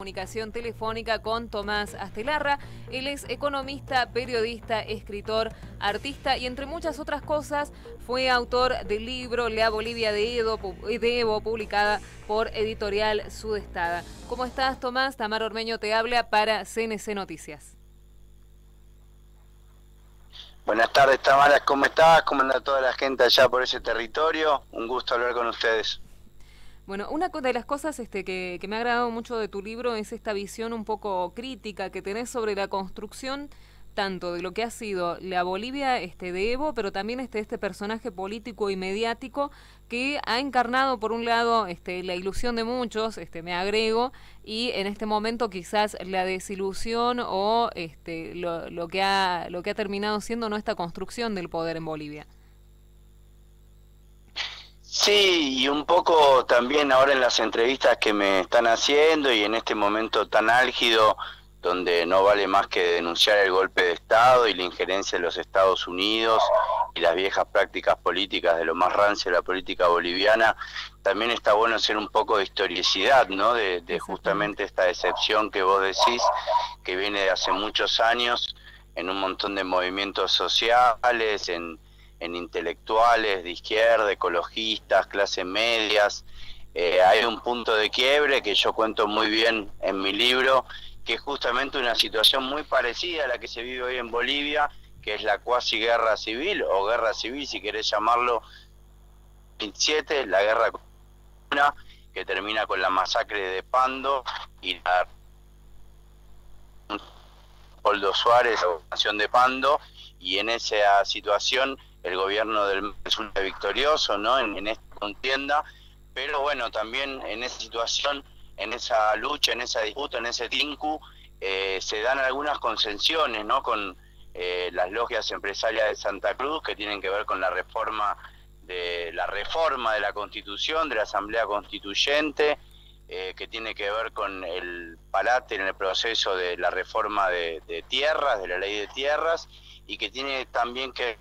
Comunicación telefónica con Tomás Astelarra. Él es economista, periodista, escritor, artista y entre muchas otras cosas fue autor del libro Lea Bolivia de, Evo, publicada por Editorial Sudestada. ¿Cómo estás, Tomás? Tamar Ormeño te habla para CNC Noticias. Buenas tardes, Tamara. ¿Cómo estás? ¿Cómo anda toda la gente allá por ese territorio? Un gusto hablar con ustedes. Bueno, una de las cosas este, que, me ha agradado mucho de tu libro es esta visión un poco crítica que tenés sobre la construcción tanto de lo que ha sido la Bolivia este, de Evo, pero también este, este personaje político y mediático que ha encarnado, por un lado, este, la ilusión de muchos, este, me agrego, y en este momento quizás la desilusión o este, lo, lo, que ha, lo que ha terminado siendo no esta construcción del poder en Bolivia. Sí, y un poco también ahora en las entrevistas que me están haciendo y en este momento tan álgido donde no vale más que denunciar el golpe de Estado y la injerencia de los Estados Unidos y las viejas prácticas políticas de lo más rancio de la política boliviana, también está bueno hacer un poco de historicidad, ¿no? De, de justamente esta decepción que vos decís, que viene de hace muchos años en un montón de movimientos sociales, en en intelectuales de izquierda, ecologistas, clases medias. Eh, hay un punto de quiebre que yo cuento muy bien en mi libro, que es justamente una situación muy parecida a la que se vive hoy en Bolivia, que es la cuasi guerra civil o guerra civil, si querés llamarlo, 27, la guerra que termina con la masacre de Pando y la Poldo Suárez, la nación de Pando, y en esa situación el gobierno del resulta victorioso ¿no? en, esta contienda, pero bueno, también en esa situación, en esa lucha, en esa disputa, en ese tinku, eh, se dan algunas concesiones ¿no? con eh, las logias empresarias de Santa Cruz que tienen que ver con la reforma de la reforma de la Constitución, de la Asamblea Constituyente, eh, que tiene que ver con el palate en el proceso de la reforma de, de tierras, de la ley de tierras, y que tiene también que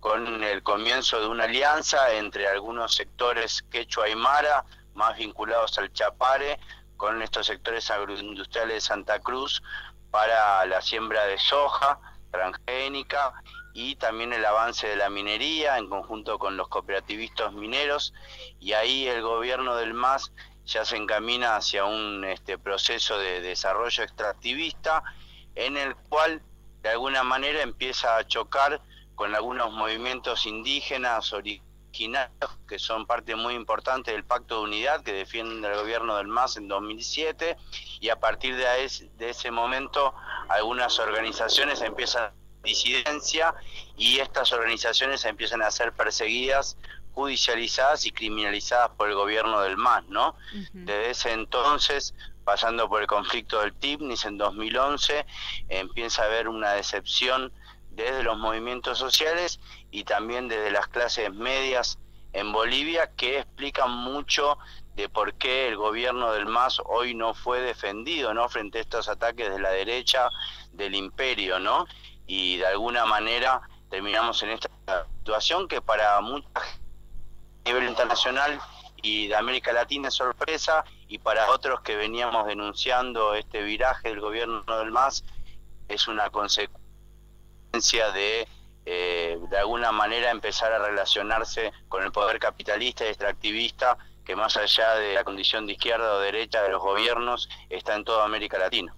con el comienzo de una alianza entre algunos sectores quechua y mara, más vinculados al Chapare, con estos sectores agroindustriales de Santa Cruz para la siembra de soja transgénica y también el avance de la minería en conjunto con los cooperativistas mineros. Y ahí el gobierno del MAS ya se encamina hacia un este, proceso de desarrollo extractivista en el cual de alguna manera empieza a chocar con algunos movimientos indígenas originarios que son parte muy importante del Pacto de Unidad que defiende el gobierno del MAS en 2007 y a partir de, ese momento algunas organizaciones empiezan disidencia y estas organizaciones empiezan a ser perseguidas judicializadas y criminalizadas por el gobierno del MAS, ¿no? Desde ese entonces, pasando por el conflicto del TIPNIS en 2011, empieza a haber una decepción desde los movimientos sociales y también desde las clases medias en Bolivia que explican mucho de por qué el gobierno del MAS hoy no fue defendido no frente a estos ataques de la derecha del imperio no y de alguna manera terminamos en esta situación que para mucha a nivel internacional y de América Latina es sorpresa y para otros que veníamos denunciando este viraje del gobierno del MAS es una consecuencia de eh, de alguna manera empezar a relacionarse con el poder capitalista y extractivista que más allá de la condición de izquierda o derecha de los gobiernos está en toda América Latina.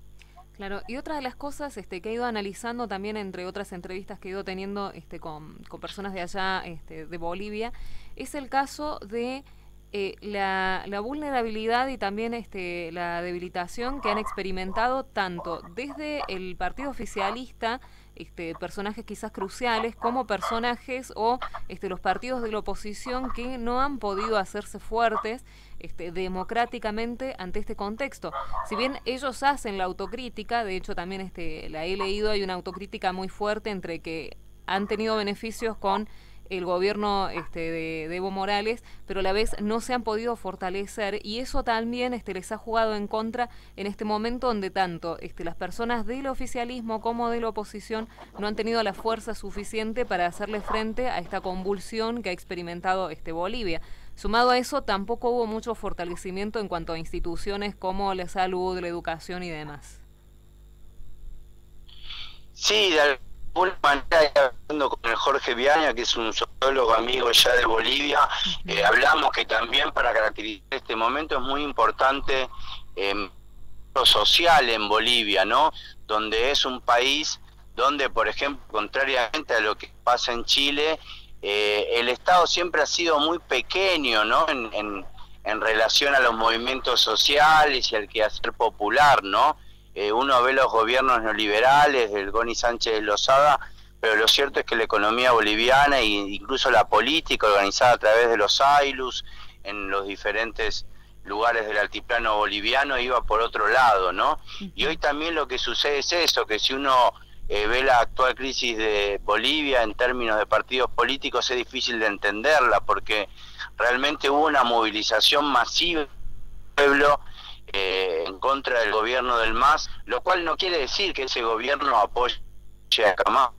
Claro, y otra de las cosas este, que he ido analizando también entre otras entrevistas que he ido teniendo este, con, con personas de allá, este, de Bolivia, es el caso de eh, la, la, vulnerabilidad y también este, la debilitación que han experimentado tanto desde el partido oficialista, este, personajes quizás cruciales, como personajes o este, los partidos de la oposición que no han podido hacerse fuertes este, democráticamente ante este contexto. Si bien ellos hacen la autocrítica, de hecho también este, la he leído, hay una autocrítica muy fuerte entre que han tenido beneficios con el gobierno este, de, Evo Morales, pero a la vez no se han podido fortalecer y eso también este, les ha jugado en contra en este momento donde tanto este, las personas del oficialismo como de la oposición no han tenido la fuerza suficiente para hacerle frente a esta convulsión que ha experimentado este, Bolivia. Sumado a eso, tampoco hubo mucho fortalecimiento en cuanto a instituciones como la salud, la educación y demás. Sí, alguna manera, hablando con el Jorge Viaña, que es un sociólogo amigo ya de Bolivia, eh, hablamos que también para caracterizar este momento es muy importante eh, lo social en Bolivia, ¿no? Donde es un país donde, por ejemplo, contrariamente a lo que pasa en Chile, eh, el Estado siempre ha sido muy pequeño, ¿no? En, en, en relación a los movimientos sociales y al quehacer popular, ¿no? Eh, uno ve los gobiernos neoliberales del Goni Sánchez de Lozada, pero lo cierto es que la economía boliviana e incluso la política organizada a través de los AILUS en los diferentes lugares del altiplano boliviano iba por otro lado, ¿no? Y hoy también lo que sucede es eso, que si uno eh, ve la actual crisis de Bolivia en términos de partidos políticos es difícil de entenderla porque realmente hubo una movilización masiva del pueblo eh, en contra del gobierno del MAS, lo cual no quiere decir que ese gobierno apoye a Camacho.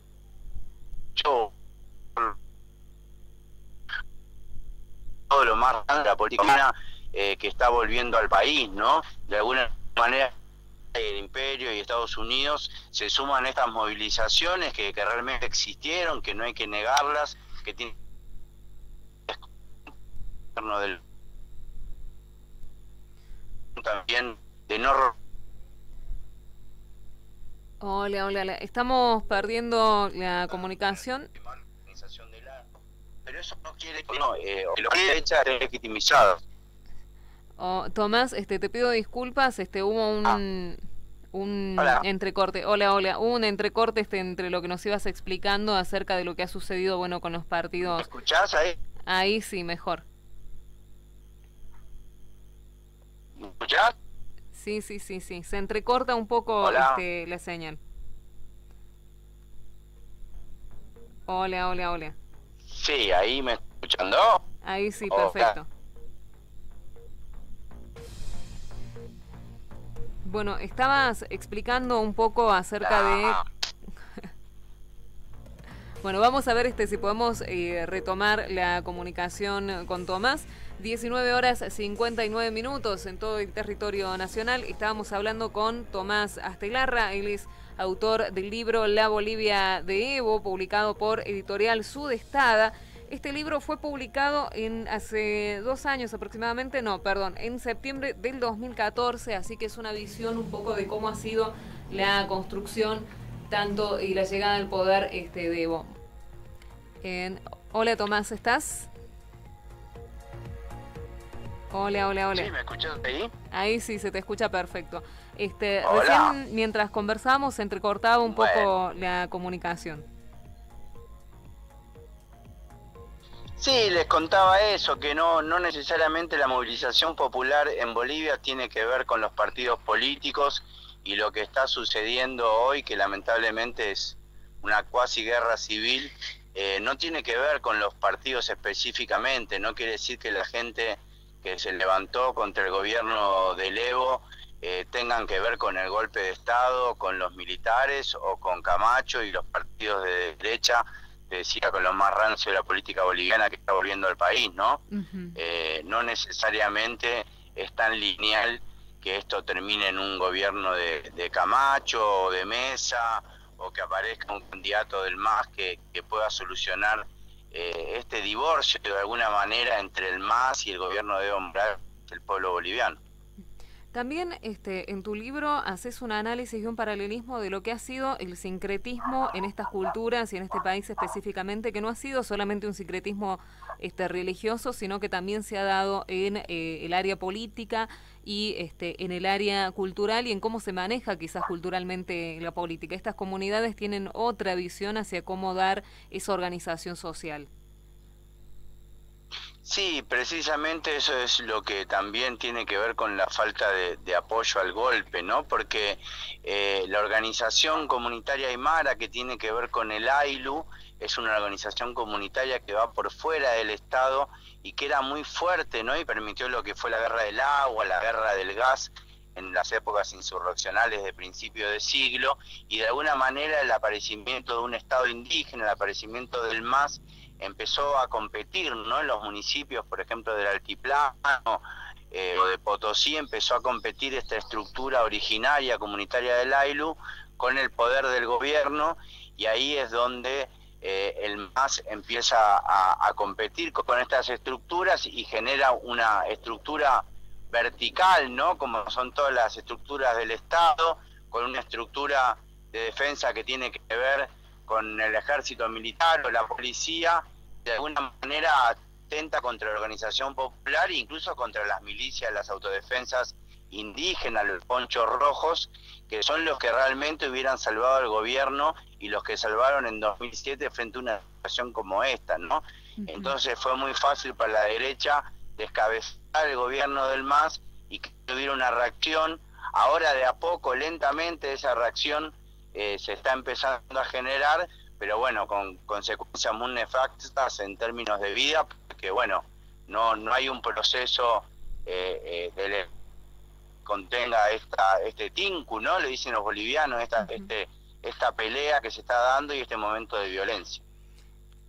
Todo lo más grande de la política eh, que está volviendo al país, ¿no? De alguna manera el imperio y Estados Unidos se suman a estas movilizaciones que, que realmente existieron, que no hay que negarlas, que tienen del también de no Hola, hola, estamos perdiendo la comunicación. Pero eso no quiere que no, eh, lo que hecha legitimizado. Oh, Tomás, este, te pido disculpas, este, hubo un, ah. un entrecorte. Hola, hola, hubo un entrecorte este, entre lo que nos ibas explicando acerca de lo que ha sucedido, bueno, con los partidos. ¿Me escuchás ahí? Ahí sí, mejor. ¿Me escuchás? Sí, sí, sí, sí. Se entrecorta un poco este, la señal. Hola, hola, hola. Sí, ahí me escuchando. Ahí sí, perfecto. Bueno, estabas explicando un poco acerca de... bueno, vamos a ver este si podemos eh, retomar la comunicación con Tomás. 19 horas 59 minutos en todo el territorio nacional. Estábamos hablando con Tomás Astelarra, él es autor del libro La Bolivia de Evo, publicado por Editorial Sudestada. Este libro fue publicado en hace dos años aproximadamente, no, perdón, en septiembre del 2014, así que es una visión un poco de cómo ha sido la construcción tanto y la llegada al poder este, de Evo. Hola Tomás, ¿estás? Hola, hola, hola. Sí, ¿me escuchas ahí? Ahí sí, se te escucha perfecto. Este, recién mientras conversábamos se entrecortaba un poco la comunicación. Sí, les contaba eso, que no, no necesariamente la movilización popular en Bolivia tiene que ver con los partidos políticos y lo que está sucediendo hoy, que lamentablemente es una cuasi guerra civil, eh, no tiene que ver con los partidos específicamente, no quiere decir que la gente que se levantó contra el gobierno del Evo eh, tengan que ver con el golpe de Estado, con los militares o con Camacho y los partidos de derecha, te decía, con los más rancios de la política boliviana que está volviendo al país, ¿no? Eh, no necesariamente es tan lineal que esto termine en un gobierno de, de Camacho o de Mesa o que aparezca un candidato del MAS que, pueda solucionar eh, este divorcio de alguna manera entre el MAS y el gobierno de Evo del pueblo boliviano. También este, en tu libro haces un análisis y un paralelismo de lo que ha sido el sincretismo en estas culturas y en este país específicamente, que no ha sido solamente un sincretismo este, religioso, sino que también se ha dado en eh, el área política y este, en el área cultural y en cómo se maneja quizás culturalmente la política. Estas comunidades tienen otra visión hacia cómo dar esa organización social. Sí, precisamente eso es lo que también tiene que ver con la falta de, apoyo al golpe, ¿no? Porque eh, la organización comunitaria Aymara, que tiene que ver con el AILU, es una organización comunitaria que va por fuera del Estado y que era muy fuerte, ¿no? Y permitió lo que fue la guerra del agua, la guerra del gas en las épocas insurreccionales de principio de siglo, y de alguna manera el aparecimiento de un Estado indígena, el aparecimiento del MAS, empezó a competir ¿no? en los municipios, por ejemplo, del Altiplano eh, o de Potosí, empezó a competir esta estructura originaria comunitaria del AILU con el poder del gobierno y ahí es donde eh, el MAS empieza a, competir con estas estructuras y genera una estructura vertical, ¿no? Como son todas las estructuras del Estado, con una estructura de defensa que tiene que ver con el ejército militar o la policía, de alguna manera atenta contra la organización popular e incluso contra las milicias, las autodefensas indígenas, los ponchos rojos, que son los que realmente hubieran salvado al gobierno y los que salvaron en 2007 frente a una situación como esta, ¿no? Entonces fue muy fácil para la derecha descabezar el gobierno del MAS y que hubiera una reacción. Ahora de a poco, lentamente, esa reacción eh, se está empezando a generar, pero bueno, con consecuencias muy nefastas en términos de vida, porque bueno, no, no hay un proceso eh, eh, contenga esta, este tinku, ¿no? Le dicen los bolivianos, esta, este, esta pelea que se está dando y este momento de violencia.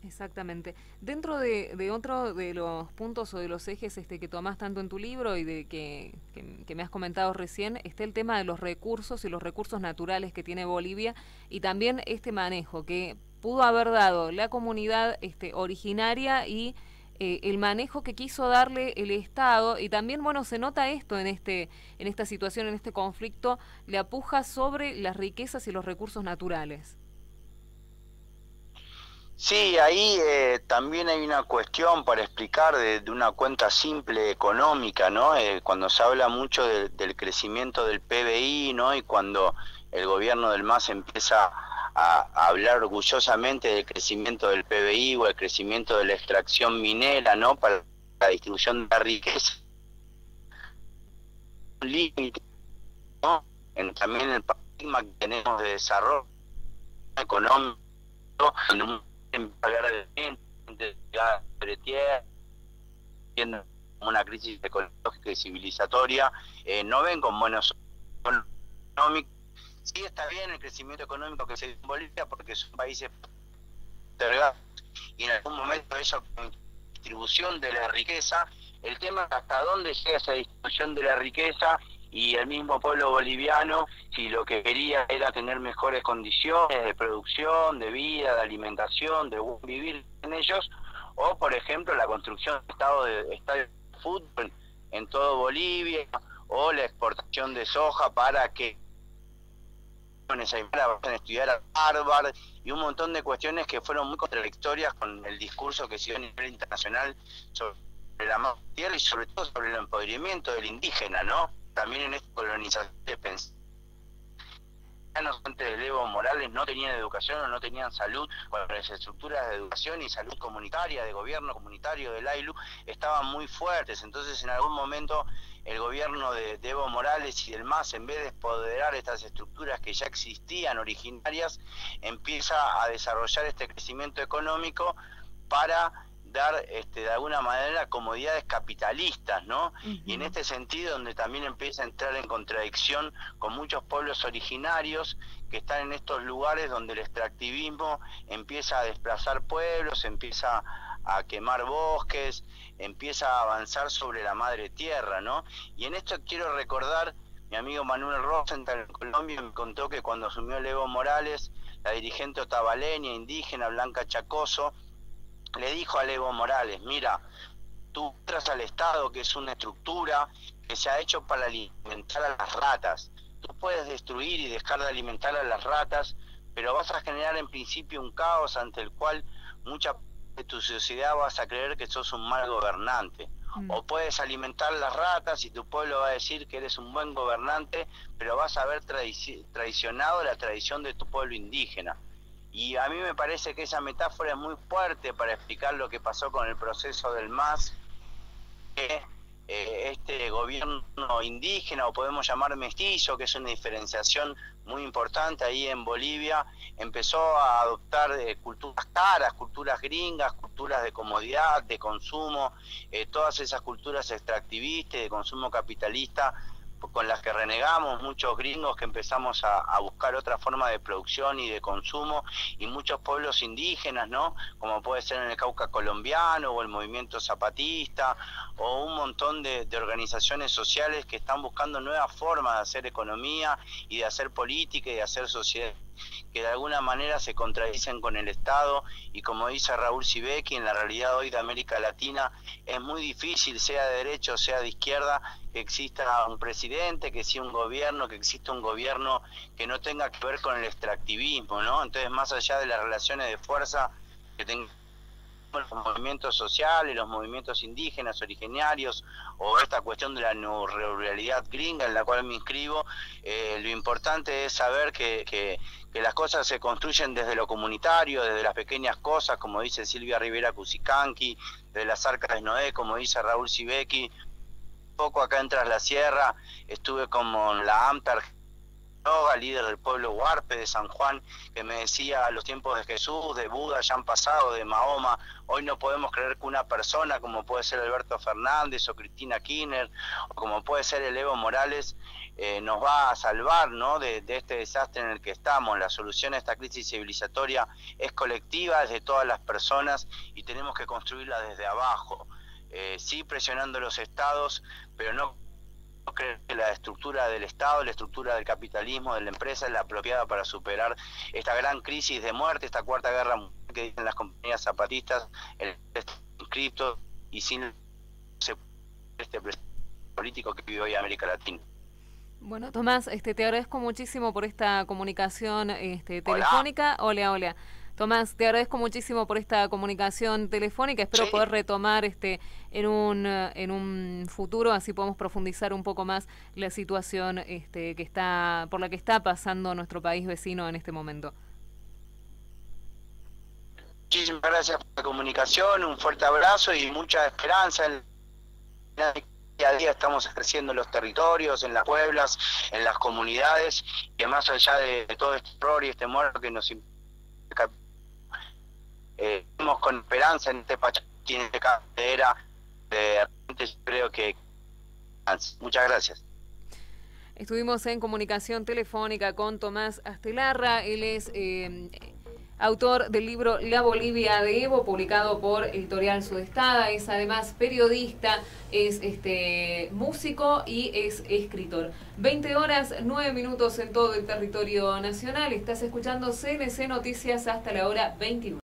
Exactamente. Dentro de, de, otro de los puntos o de los ejes este, que tomás tanto en tu libro y de que, que, me has comentado recién, está el tema de los recursos y los recursos naturales que tiene Bolivia y también este manejo que pudo haber dado la comunidad este, originaria y eh, el manejo que quiso darle el Estado y también bueno se nota esto en este en esta situación en este conflicto le apuja sobre las riquezas y los recursos naturales Sí, ahí eh, también hay una cuestión para explicar de, una cuenta simple económica, ¿no? Eh, cuando se habla mucho del crecimiento del PBI, ¿no? Y cuando el gobierno del MAS empieza a, hablar orgullosamente del crecimiento del PBI o el crecimiento de la extracción minera, ¿no? Para la distribución de la riqueza. Un límite, ¿no? En, también el paradigma que tenemos de desarrollo económico, en pagar de tiene una crisis ecológica y civilizatoria, eh, no ven con buenos económicos. Sí está bien el crecimiento económico que se dio en Bolivia porque son países y en algún momento esa distribución de la riqueza, el tema hasta dónde llega esa distribución de la riqueza y el mismo pueblo boliviano, si lo que quería era tener mejores condiciones de producción, de vida, de alimentación, de vivir en ellos, o por ejemplo la construcción de estado de, estadio de fútbol en todo Bolivia, o la exportación de soja para que vayan a estudiar a Harvard y un montón de cuestiones que fueron muy contradictorias con el discurso que se dio a nivel internacional sobre la tierra y sobre todo sobre el empoderamiento del indígena, ¿no? También en esta colonización de antes de Evo Morales no tenían educación o no tenían salud, cuando las estructuras de educación y salud comunitaria, de gobierno comunitario del AILU, estaban muy fuertes. Entonces, en algún momento, el gobierno de, de Evo Morales y del MAS, en vez de empoderar estas estructuras que ya existían originarias, empieza a desarrollar este crecimiento económico para dar este, de alguna manera comodidades capitalistas, ¿no? Y en este sentido, donde también empieza a entrar en contradicción con muchos pueblos originarios que están en estos lugares donde el extractivismo empieza a desplazar pueblos, empieza a quemar bosques, empieza a avanzar sobre la madre tierra, ¿no? Y en esto quiero recordar, mi amigo Manuel Rosenthal en Colombia me contó que cuando asumió el Evo Morales, la dirigente otavaleña, indígena, Blanca Chacoso, le dijo a Evo Morales, mira, tú entras al Estado, que es una estructura que se ha hecho para alimentar a las ratas. Tú puedes destruir y dejar de alimentar a las ratas, pero vas a generar en principio un caos ante el cual mucha de tu sociedad vas a creer que sos un mal gobernante. Mm. O puedes alimentar las ratas y tu pueblo va a decir que eres un buen gobernante, pero vas a haber traicionado la tradición de tu pueblo indígena. Y a mí me parece que esa metáfora es muy fuerte para explicar lo que pasó con el proceso del MAS, que eh, este gobierno indígena, o podemos llamar mestizo, que es una diferenciación muy importante ahí en Bolivia, empezó a adoptar eh, culturas caras, culturas gringas, culturas de comodidad, de consumo, eh, todas esas culturas extractivistas, de consumo capitalista, con las que renegamos, muchos gringos que empezamos a, buscar otra forma de producción y de consumo, y muchos pueblos indígenas, ¿no? Como puede ser en el Cauca colombiano o el movimiento zapatista, o un montón de, de organizaciones sociales que están buscando nuevas formas de hacer economía y de hacer política y de hacer sociedad que de alguna manera se contradicen con el Estado y como dice Raúl Sibeki, en la realidad hoy de América Latina es muy difícil, sea de derecha o sea de izquierda, que exista un presidente, que sea un gobierno, que exista un gobierno que no tenga que ver con el extractivismo, ¿no? Entonces, más allá de las relaciones de fuerza que tengan los movimientos sociales, los movimientos indígenas, originarios, o esta cuestión de la ruralidad gringa en la cual me inscribo, eh, lo importante es saber que, que, las cosas se construyen desde lo comunitario, desde las pequeñas cosas, como dice Silvia Rivera Cusicanqui, de las arcas de Noé, como dice Raúl Sibeki. Poco acá en Tras la Sierra, estuve como en la Líder del pueblo Huarpe de San Juan, que me decía, los tiempos de Jesús, de Buda ya han pasado, de Mahoma, hoy no podemos creer que una persona como puede ser Alberto Fernández o Cristina Kirchner, o como puede ser el Evo Morales, eh, nos va a salvar ¿no? de, de, este desastre en el que estamos. La solución a esta crisis civilizatoria es colectiva, es de todas las personas y tenemos que construirla desde abajo. Eh, sí presionando los estados, pero no creo que la estructura del Estado, la estructura del capitalismo, de la empresa es la apropiada para superar esta gran crisis de muerte, esta cuarta guerra que dicen las compañías zapatistas, el cripto y sin este político que vive hoy América Latina. Bueno, Tomás, este, te agradezco muchísimo por esta comunicación este, telefónica. Hola, hola. Tomás, te agradezco muchísimo por esta comunicación telefónica. Espero poder retomar este en un en un futuro, así podemos profundizar un poco más la situación este, que está por la que está pasando nuestro país vecino en este momento. Muchísimas gracias por la comunicación, un fuerte abrazo y mucha esperanza. En día a día estamos ejerciendo los territorios, en las pueblas, en las comunidades, que más allá de, todo este error y este muerto que nos eh, con esperanza en este en esta cadera, de creo que... Muchas gracias. Estuvimos en comunicación telefónica con Tomás Astelarra, él es eh, autor del libro La Bolivia de Evo, publicado por Editorial Sudestada, es además periodista, es este músico y es escritor. 20 horas, 9 minutos en todo el territorio nacional, estás escuchando CNC Noticias hasta la hora 21.